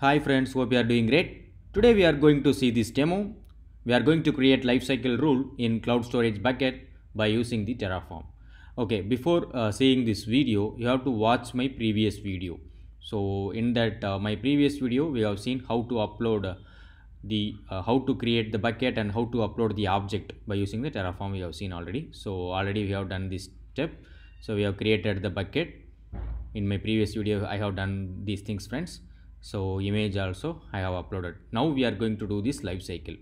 Hi friends, hope you are doing great. Today we are going to see this demo. We are going to create lifecycle rule in cloud storage bucket by using the Terraform. Okay, before uh, seeing this video, you have to watch my previous video. So in that uh, my previous video, we have seen how to upload uh, the how to create the bucket and how to upload the object by using the Terraform we have seen already. So already we have done this step. So we have created the bucket. In my previous video, I have done these things friends so image also i have uploaded. Now we are going to do this life cycle.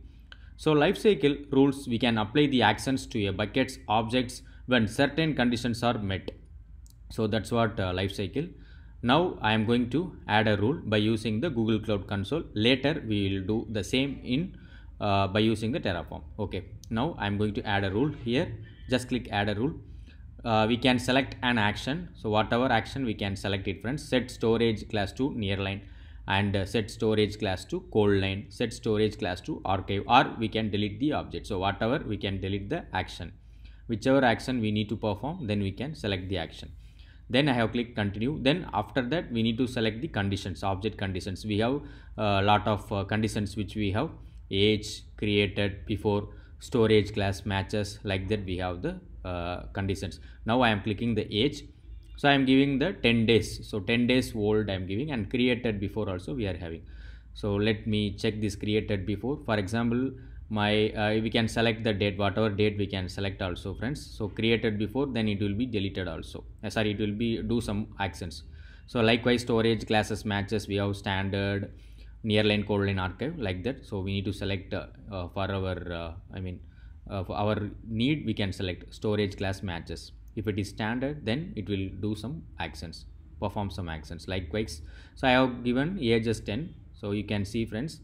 So life cycle rules we can apply the actions to a bucket's objects when certain conditions are met. So that's what uh, life cycle. Now i am going to add a rule by using the google cloud console. Later we will do the same in uh, by using the terraform. Okay. Now i am going to add a rule here. Just click add a rule. Uh, we can select an action. So whatever action we can select it friends. Set storage class to nearline and uh, set storage class to cold line set storage class to archive or we can delete the object. So whatever we can delete the action. Whichever action we need to perform then we can select the action. Then i have clicked continue. Then after that we need to select the conditions object conditions. We have a lot of uh, conditions which we have. Age created before storage class matches like that we have the uh, conditions. Now i am clicking the age so i am giving the 10 days. So 10 days old i am giving and created before also we are having. So let me check this created before. For example my uh, we can select the date whatever date we can select also friends. So created before then it will be deleted also. Uh, sorry it will be do some actions. So likewise storage classes matches we have standard nearline cold line archive like that. So we need to select uh, uh, for our uh, i mean uh, for our need we can select storage class matches if it is standard then it will do some actions perform some actions. Likewise so i have given age as 10 so you can see friends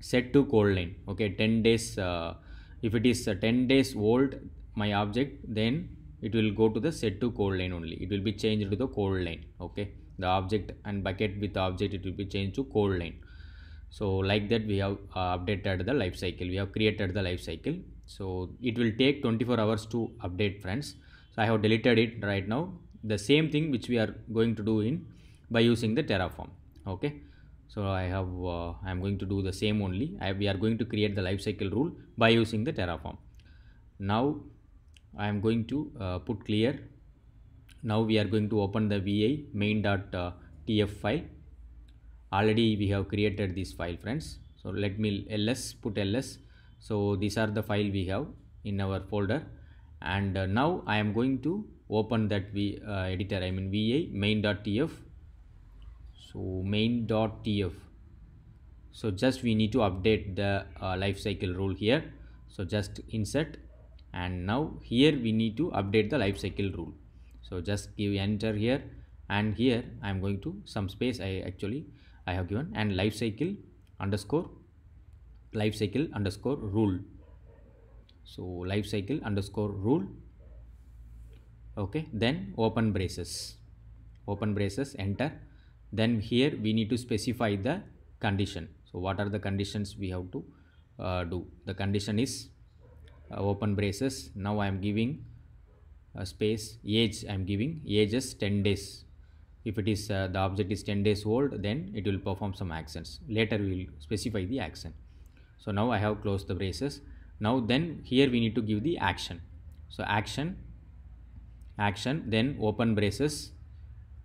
set to cold line. Okay 10 days uh, if it is uh, 10 days old my object then it will go to the set to cold line only. It will be changed to the cold line. Okay the object and bucket with the object it will be changed to cold line. So like that we have uh, updated the life cycle. We have created the life cycle. So it will take 24 hours to update friends so i have deleted it right now. The same thing which we are going to do in by using the terraform. Okay? So i have uh, i am going to do the same only. I, we are going to create the lifecycle rule by using the terraform. Now i am going to uh, put clear. Now we are going to open the vi main.tf file. Already we have created this file friends. So let me ls put ls so these are the file we have in our folder and uh, now I am going to open that v, uh, editor I mean vi main.tf so main.tf so just we need to update the uh, lifecycle rule here. So just insert. And now here we need to update the lifecycle rule. So just give enter here. And here I am going to some space I actually I have given. And lifecycle underscore lifecycle underscore rule so life cycle underscore rule. Okay then open braces. Open braces enter. Then here we need to specify the condition. So what are the conditions we have to uh, do? The condition is uh, open braces. Now i am giving a space age i am giving. Age is 10 days. If it is uh, the object is 10 days old then it will perform some actions. Later we will specify the action. So now i have closed the braces now then here we need to give the action. So action action then open braces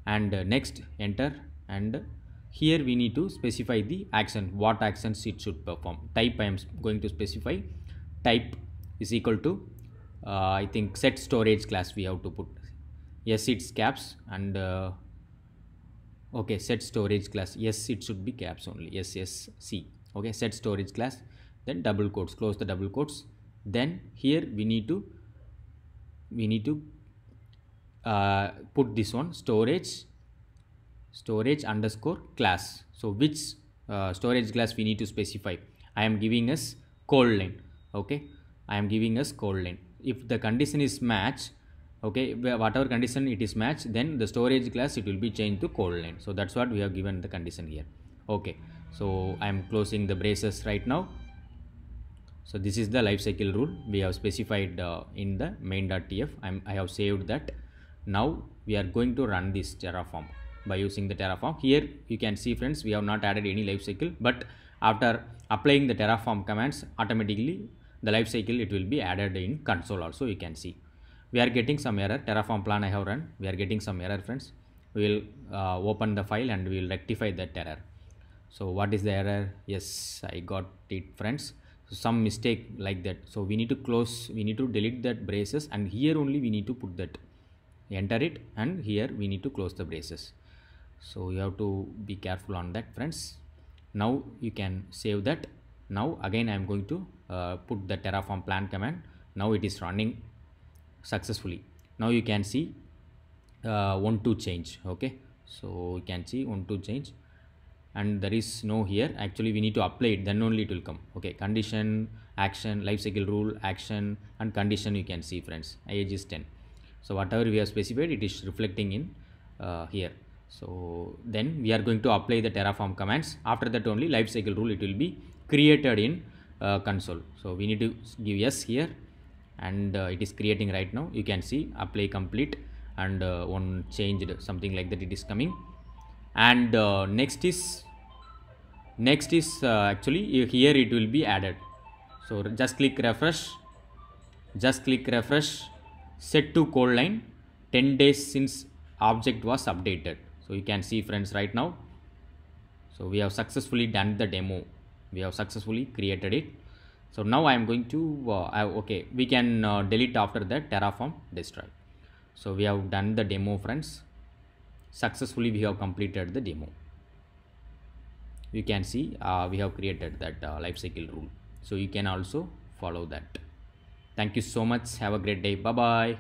and uh, next enter and here we need to specify the action what actions it should perform. Type i am going to specify. Type is equal to uh, i think set storage class we have to put. Yes it's caps and uh, okay set storage class. Yes it should be caps only. Yes yes c. Okay set storage class then double quotes close the double quotes. Then here we need to we need to uh, put this one storage storage underscore class. So which uh, storage class we need to specify? I am giving us cold line okay? I am giving us cold line. If the condition is match okay whatever condition it is match then the storage class it will be changed to cold line. So that's what we have given the condition here okay? So i am closing the braces right now so this is the lifecycle rule. We have specified uh, in the main.tf I'm, i have saved that. Now we are going to run this terraform by using the terraform. Here you can see friends we have not added any lifecycle but after applying the terraform commands automatically the lifecycle it will be added in console also you can see. We are getting some error. Terraform plan i have run. We are getting some error friends. We will uh, open the file and we will rectify that error. So what is the error? Yes i got it friends some mistake like that. So we need to close we need to delete that braces and here only we need to put that enter it and here we need to close the braces. So you have to be careful on that friends. Now you can save that. Now again i am going to uh, put the terraform plan command. Now it is running successfully. Now you can see uh, one to change okay? So you can see one to change and there is no here. Actually we need to apply it then only it will come. Okay condition action life cycle rule action and condition you can see friends. Age is 10 so whatever we have specified it is reflecting in uh, here. So then we are going to apply the terraform commands. After that only life cycle rule it will be created in uh, console. So we need to give yes here and uh, it is creating right now. You can see apply complete and uh, one changed something like that it is coming and uh, next is next is uh, actually here it will be added. So just click refresh. Just click refresh. Set to cold line. 10 days since object was updated. So you can see friends right now. So we have successfully done the demo. We have successfully created it. So now i am going to uh, I, okay we can uh, delete after that terraform destroy. So we have done the demo friends successfully we have completed the demo. You can see uh, we have created that uh, lifecycle rule. So you can also follow that. Thank you so much. Have a great day. Bye bye